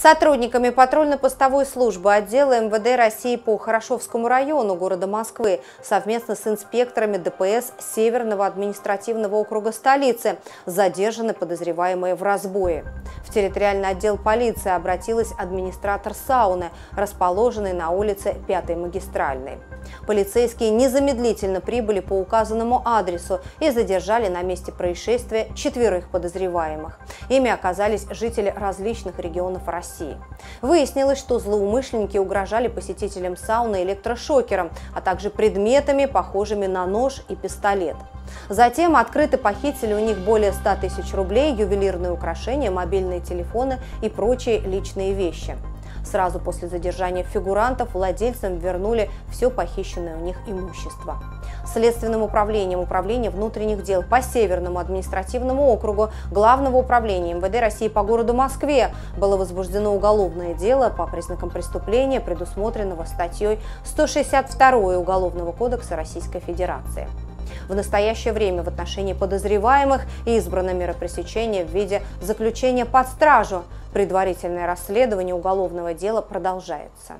Сотрудниками патрульно-постовой службы отдела МВД России по Хорошовскому району города Москвы совместно с инспекторами ДПС Северного административного округа столицы задержаны подозреваемые в разбое. В территориальный отдел полиции обратилась администратор сауны, расположенной на улице 5 магистральной. Полицейские незамедлительно прибыли по указанному адресу и задержали на месте происшествия четверых подозреваемых. Ими оказались жители различных регионов России. Выяснилось, что злоумышленники угрожали посетителям сауны электрошокером, а также предметами, похожими на нож и пистолет. Затем открыто похитили у них более 100 тысяч рублей, ювелирные украшения, мобильные телефоны и прочие личные вещи. Сразу после задержания фигурантов владельцам вернули все похищенное у них имущество. Следственным управлением Управления внутренних дел по Северному административному округу Главного управления МВД России по городу Москве было возбуждено уголовное дело по признакам преступления, предусмотренного статьей 162 Уголовного кодекса Российской Федерации. В настоящее время в отношении подозреваемых избрана мера пресечения в виде заключения под стражу. Предварительное расследование уголовного дела продолжается.